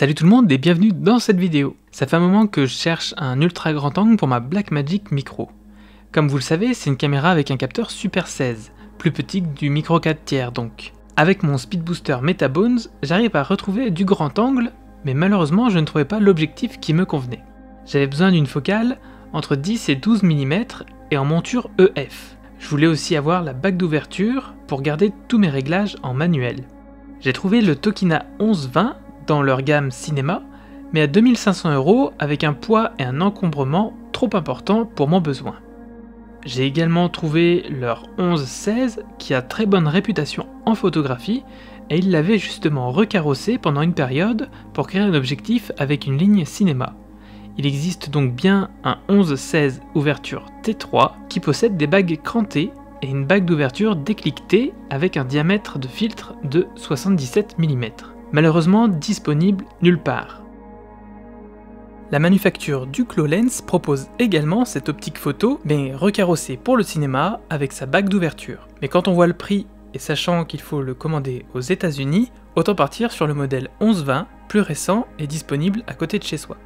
Salut tout le monde et bienvenue dans cette vidéo. Ça fait un moment que je cherche un ultra grand angle pour ma Blackmagic Micro. Comme vous le savez, c'est une caméra avec un capteur Super 16, plus petit que du micro 4 tiers donc. Avec mon Speed Booster Metabones, j'arrive à retrouver du grand angle, mais malheureusement je ne trouvais pas l'objectif qui me convenait. J'avais besoin d'une focale entre 10 et 12 mm et en monture EF. Je voulais aussi avoir la bague d'ouverture pour garder tous mes réglages en manuel. J'ai trouvé le Tokina 1120 dans leur gamme cinéma, mais à 2500 euros avec un poids et un encombrement trop important pour mon besoin. J'ai également trouvé leur 1116 qui a très bonne réputation en photographie et ils l'avaient justement recarrossé pendant une période pour créer un objectif avec une ligne cinéma. Il existe donc bien un 1116 ouverture T3 qui possède des bagues crantées et une bague d'ouverture décliquetée avec un diamètre de filtre de 77 mm malheureusement disponible nulle part. La manufacture Duclos propose également cette optique photo, mais recarrossée pour le cinéma avec sa bague d'ouverture. Mais quand on voit le prix et sachant qu'il faut le commander aux États-Unis, autant partir sur le modèle 1120, plus récent et disponible à côté de chez soi.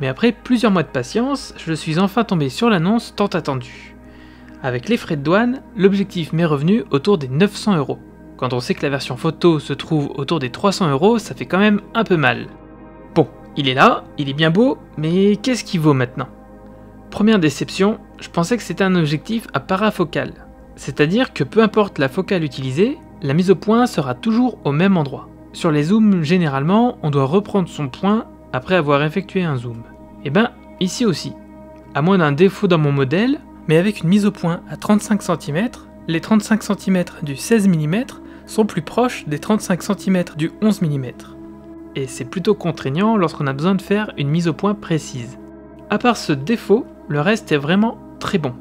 Mais après plusieurs mois de patience, je suis enfin tombé sur l'annonce tant attendue. Avec les frais de douane, l'objectif m'est revenu autour des 900 euros. Quand on sait que la version photo se trouve autour des 300 euros, ça fait quand même un peu mal. Bon, il est là, il est bien beau, mais qu'est-ce qu'il vaut maintenant? Première déception, je pensais que c'était un objectif à parafocale. C'est-à-dire que peu importe la focale utilisée, la mise au point sera toujours au même endroit. Sur les zooms, généralement, on doit reprendre son point après avoir effectué un zoom. Et eh ben, ici aussi. À moins d'un défaut dans mon modèle, mais avec une mise au point à 35 cm, les 35 cm du 16 mm sont plus proches des 35 cm du 11 mm. Et c'est plutôt contraignant lorsqu'on a besoin de faire une mise au point précise. À part ce défaut, le reste est vraiment très bon.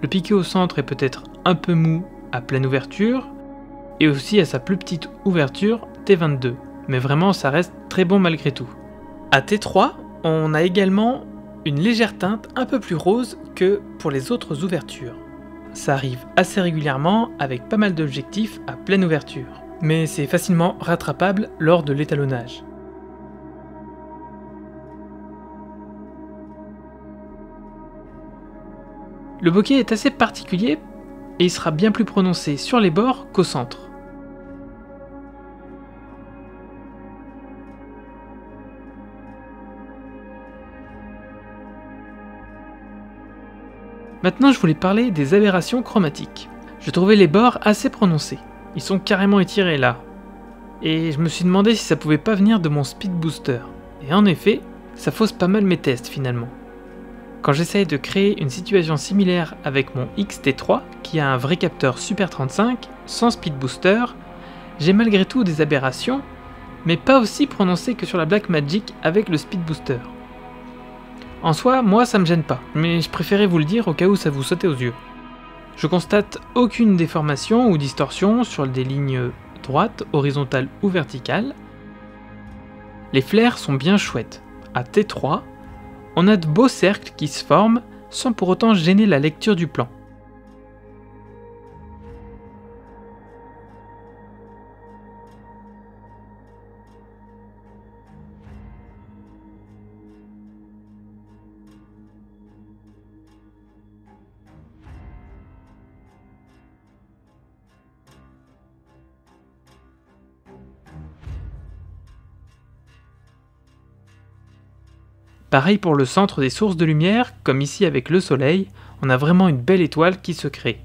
Le piqué au centre est peut-être un peu mou à pleine ouverture, et aussi à sa plus petite ouverture T22, mais vraiment ça reste très bon malgré tout. À T3, on a également une légère teinte un peu plus rose que pour les autres ouvertures. Ça arrive assez régulièrement avec pas mal d'objectifs à pleine ouverture, mais c'est facilement rattrapable lors de l'étalonnage. Le bokeh est assez particulier et il sera bien plus prononcé sur les bords qu'au centre. Maintenant, je voulais parler des aberrations chromatiques. Je trouvais les bords assez prononcés. Ils sont carrément étirés là. Et je me suis demandé si ça pouvait pas venir de mon speed booster. Et en effet, ça fausse pas mal mes tests finalement. Quand j'essaye de créer une situation similaire avec mon XT3, qui a un vrai capteur Super 35, sans speed booster, j'ai malgré tout des aberrations, mais pas aussi prononcées que sur la Blackmagic avec le speed booster. En soi, moi ça me gêne pas, mais je préférais vous le dire au cas où ça vous sautait aux yeux. Je constate aucune déformation ou distorsion sur des lignes droites, horizontales ou verticales. Les flares sont bien chouettes. À T3, on a de beaux cercles qui se forment sans pour autant gêner la lecture du plan. Pareil pour le centre des sources de lumière, comme ici avec le soleil, on a vraiment une belle étoile qui se crée.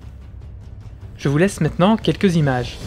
Je vous laisse maintenant quelques images.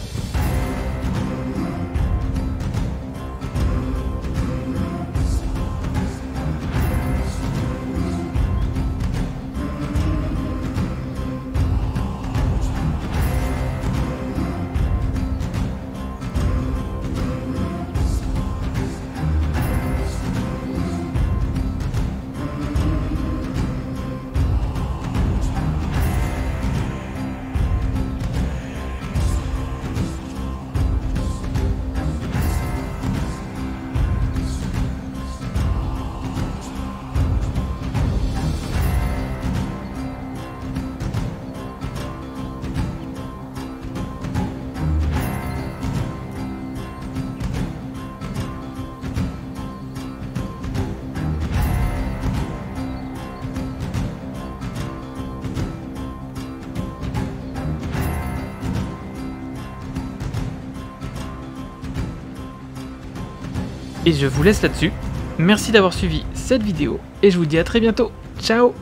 Et je vous laisse là-dessus. Merci d'avoir suivi cette vidéo et je vous dis à très bientôt. Ciao